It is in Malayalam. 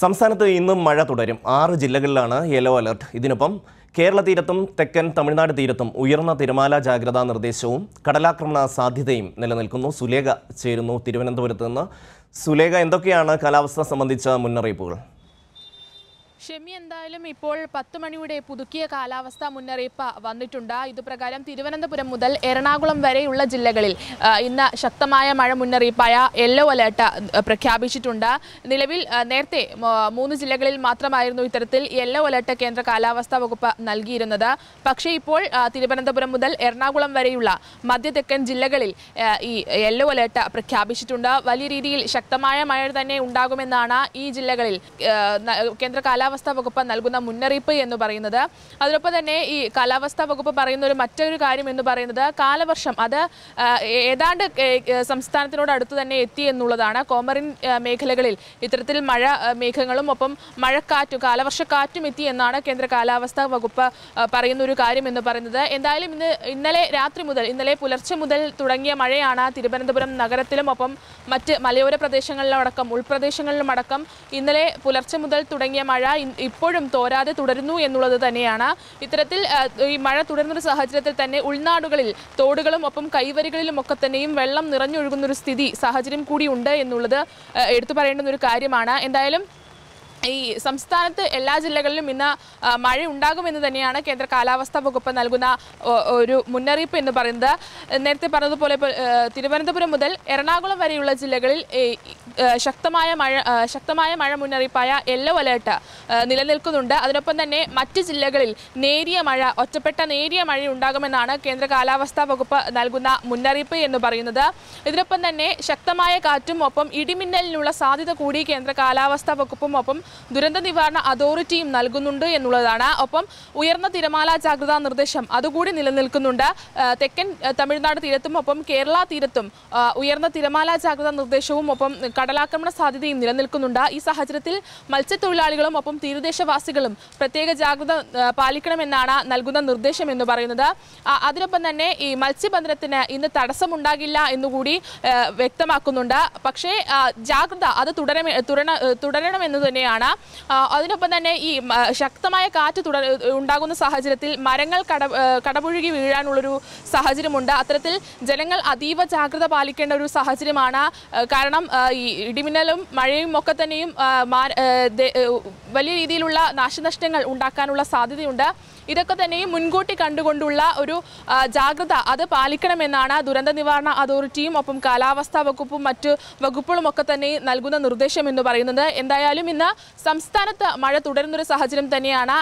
സംസ്ഥാനത്ത് ഇന്നും മഴ തുടരും. ആറ് ജില്ലകളിലാണ് യെല്ലോ അലർട്ട്. ഇതിനൊപ്പം കേരള തീരത്തും തെക്കൻ തമിഴ്നാട് തീരത്തും ഉയർന്ന തിരമാല ജാഗ്രതാ നിർദ്ദേശവും കടലാക്രമണ സാധ്യതയും നിലനിൽക്കുന്നു. സുലേഖ ചേരുന്നു. തിരുവനന്തപുരത്ത് നിന്ന് സുലേഖ എന്തൊക്കെയാണ് കാലാവസ്ഥ സംബന്ധിച്ച മുന്നറിയിപ്പുകൾ? ഷെമി എന്തായാലും ഇപ്പോൾ പത്ത് മണിയുടെ പുതുക്കിയ കാലാവസ്ഥ മുന്നറിയിപ്പ് വന്നിട്ടുണ്ട്. ഇതുപ്രകാരം തിരുവനന്തപുരം മുതൽ എറണാകുളം വരെയുള്ള ജില്ലകളിൽ ഇന്ന് ശക്തമായ മഴ മുന്നറിയിപ്പായ യെല്ലോ അലേർട്ട് പ്രഖ്യാപിച്ചിട്ടുണ്ട്. നിലവിൽ നേരത്തെ മൂന്ന് ജില്ലകളിൽ മാത്രമായിരുന്നു ഇത്തരത്തിൽ യെല്ലോ അലേർട്ട് കേന്ദ്ര കാലാവസ്ഥാ വകുപ്പ് നൽകിയിരുന്നത്. പക്ഷേ ഇപ്പോൾ തിരുവനന്തപുരം മുതൽ എറണാകുളം വരെയുള്ള മധ്യ തെക്കൻ ജില്ലകളിൽ ഈ യെല്ലോ അലേർട്ട് പ്രഖ്യാപിച്ചിട്ടുണ്ട്. വലിയ രീതിയിൽ ശക്തമായ മഴ തന്നെ ഉണ്ടാകുമെന്നാണ് ഈ ജില്ലകളിൽ കേന്ദ്ര കാലാവസ്ഥാ വകുപ്പ് നൽകുന്ന മുന്നറിയിപ്പ് എന്ന് പറയുന്നത്. അതിനൊപ്പം തന്നെ ഈ കാലാവസ്ഥാ വകുപ്പ് പറയുന്ന ഒരു മറ്റൊരു കാര്യം എന്ന് പറയുന്നത് കാലവർഷം അത് ഏതാണ്ട് സംസ്ഥാനത്തിനോട് അടുത്ത് തന്നെ എത്തി എന്നുള്ളതാണ്. കോമറിൻ മേഖലകളിൽ ഇത്തരത്തിൽ മഴ മേഘങ്ങളും ഒപ്പം മഴക്കാറ്റും കാലവർഷക്കാറ്റും എത്തി എന്നാണ് കേന്ദ്ര കാലാവസ്ഥാ വകുപ്പ് പറയുന്ന ഒരു കാര്യം എന്ന് പറയുന്നത്. എന്തായാലും ഇന്ന് ഇന്നലെ രാത്രി മുതൽ ഇന്നലെ പുലർച്ചെ മുതൽ തുടങ്ങിയ മഴയാണ് തിരുവനന്തപുരം നഗരത്തിലും ഒപ്പം മറ്റ് മലയോര പ്രദേശങ്ങളിലും അടക്കം ഉൾപ്രദേശങ്ങളിലും അടക്കം ഇന്നലെ പുലർച്ചെ മുതൽ തുടങ്ങിയ മഴ ഇപ്പോഴും തോരാതെ തുടരുന്നു എന്നുള്ളത് തന്നെയാണ്. ഇത്തരത്തിൽ ഈ മഴ തുടരുന്നൊരു സാഹചര്യത്തിൽ തന്നെ ഉൾനാടുകളിൽ തോടുകളും ഒപ്പം കൈവരികളിലും ഒക്കെ തന്നെയും വെള്ളം നിറഞ്ഞൊഴുകുന്ന ഒരു സ്ഥിതി സാഹചര്യം കൂടി ഉണ്ട് എന്നുള്ളത് എടുത്തു പറയേണ്ടുന്ന ഒരു കാര്യമാണ്. എന്തായാലും ഈ സംസ്ഥാനത്ത് എല്ലാ ജില്ലകളിലും ഇന്ന് മഴ ഉണ്ടാകുമെന്ന് തന്നെയാണ് കേന്ദ്ര കാലാവസ്ഥാ വകുപ്പ് നൽകുന്ന ഒരു മുന്നറിയിപ്പ് എന്ന് പറയുന്നത്. നേരത്തെ പറഞ്ഞതുപോലെ തിരുവനന്തപുരം മുതൽ എറണാകുളം വരെയുള്ള ജില്ലകളിൽ ശക്തമായ മഴ ശക്തമായ മഴ മുന്നറിയിപ്പായ യെല്ലോ അലേർട്ട് നിലനിൽക്കുന്നുണ്ട്. അതിനൊപ്പം തന്നെ മറ്റ് ജില്ലകളിൽ നേരിയ മഴ ഒറ്റപ്പെട്ട നേരിയ മഴ ഉണ്ടാകുമെന്നാണ് കേന്ദ്ര കാലാവസ്ഥാ വകുപ്പ് നൽകുന്ന മുന്നറിയിപ്പ് എന്ന് പറയുന്നത്. ഇതിനൊപ്പം തന്നെ ശക്തമായ കാറ്റും ഒപ്പം ഇടിമിന്നലിനുള്ള സാധ്യത കൂടി കേന്ദ്ര കാലാവസ്ഥാ വകുപ്പും ഒപ്പം ദുരന്ത നിവാരണ അതോറിറ്റിയും നൽകുന്നുണ്ട് എന്നുള്ളതാണ്. ഒപ്പം ഉയർന്ന തിരമാല ജാഗ്രതാ നിർദ്ദേശം അതുകൂടി നിലനിൽക്കുന്നുണ്ട്. തെക്കൻ തമിഴ്നാട് തീരത്തും ഒപ്പം കേരള തീരത്തും ഉയർന്ന തിരമാല ജാഗ്രതാ നിർദ്ദേശവും ഒപ്പം കടലാക്രമണ സാധ്യതയും നിലനിൽക്കുന്നുണ്ട്. ഈ സാഹചര്യത്തിൽ മത്സ്യത്തൊഴിലാളികളും ഒപ്പം തീരദേശവാസികളും പ്രത്യേക ജാഗ്രത പാലിക്കണമെന്നാണ് നൽകുന്ന നിർദ്ദേശം എന്ന് പറയുന്നത്. അതിനൊപ്പം തന്നെ ഈ മത്സ്യബന്ധനത്തിന് ഇന്ന് തടസ്സമുണ്ടാകില്ല എന്നുകൂടി വ്യക്തമാക്കുന്നുണ്ട്. പക്ഷേ ജാഗ്രത അത് തുടരണമെന്ന് തന്നെയാണ് ആ, അതിനൊപ്പം തന്നെ ഈ ശക്തമായ കാറ്റ് തുടർ ഉണ്ടാകുന്ന സാഹചര്യത്തിൽ മരങ്ങൾ കട കടപുഴുകി വീഴാനുള്ളൊരു സാഹചര്യമുണ്ട്. അത്തരത്തിൽ ജനങ്ങൾ അതീവ ജാഗ്രത പാലിക്കേണ്ട ഒരു സാഹചര്യമാണ്. കാരണം ഈ ഇടിമിന്നലും മഴയും ഒക്കെ തന്നെയും വലിയ രീതിയിലുള്ള നാശനഷ്ടങ്ങൾ ഉണ്ടാക്കാനുള്ള സാധ്യതയുണ്ട്. ഇതൊക്കെ തന്നെയും മുൻകൂട്ടി കണ്ടുകൊണ്ടുള്ള ഒരു ജാഗ്രത അത് പാലിക്കണമെന്നാണ് ദുരന്ത നിവാരണ അതോറിറ്റിയും ഒപ്പം കാലാവസ്ഥാ വകുപ്പും മറ്റ് വകുപ്പുകളും ഒക്കെ തന്നെ നൽകുന്ന നിർദ്ദേശം എന്ന് പറയുന്നത്. എന്തായാലും ഇന്ന് സംസ്ഥാനത്ത് മഴ തുടരുന്നൊരു സാഹചര്യം തന്നെയാണ്